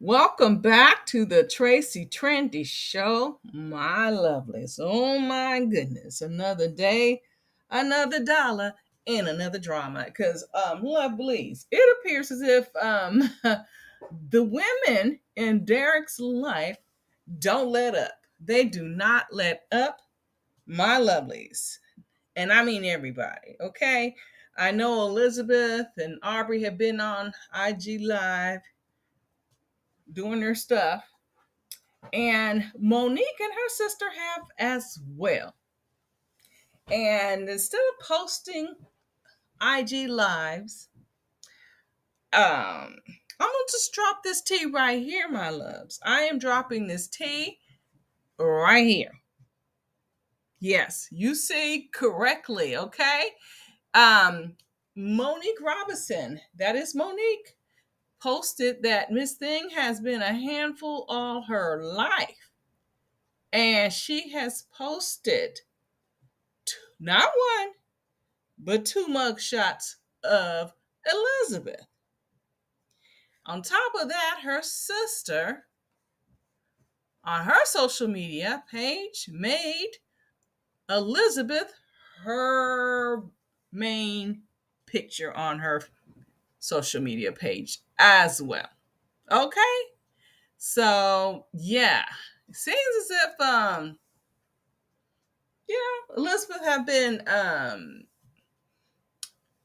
Welcome back to the Tracie Trendy Show, my lovelies. Oh my goodness, another day, another dollar, and another drama. Because, um, lovelies, it appears as if um, the women in Derek's life don't let up. They do not let up, my lovelies. And I mean everybody, okay? I know Elizabeth and Aubrey have been on IG Live doing their stuff. And Monique and her sister have as well. And instead of posting IG lives, um, I'm gonna just drop this tea right here, my loves. I am dropping this tea right here. Yes, you see correctly, okay? Um, Monique Robinson, that is Monique posted that Miss Thing has been a handful all her life. And she has posted not one, but two mugshots of Elizabeth. On top of that, her sister on her social media page made Elizabeth her main picture on her social media page as well. Okay? So, yeah. It seems as if um you know, Elizabeth have been um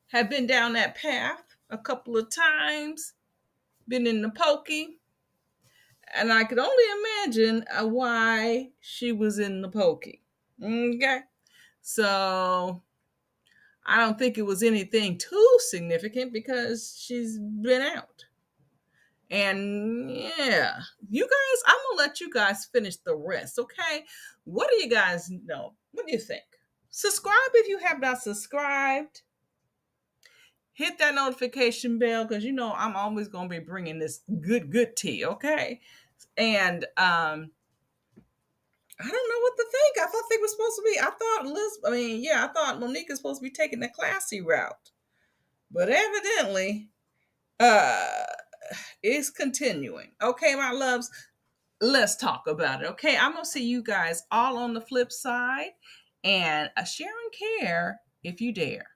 have been down that path a couple of times, been in the pokey. And I could only imagine uh, why she was in the pokey. Okay. So I don't think it was anything too significant because she's been out. And yeah, you guys, I'm gonna let you guys finish the rest, okay? What do you guys know? What do you think? Subscribe if you have not subscribed. Hit that notification bell because you know I'm always gonna be bringing this good, good tea, okay? And um, I don't know what to think. I thought they were supposed to be. I thought Liz. I mean, yeah, I thought Monique is supposed to be taking the classy route, but evidently, uh, it's continuing. Okay, my loves, let's talk about it. Okay, I'm gonna see you guys all on the flip side, and a share and care if you dare.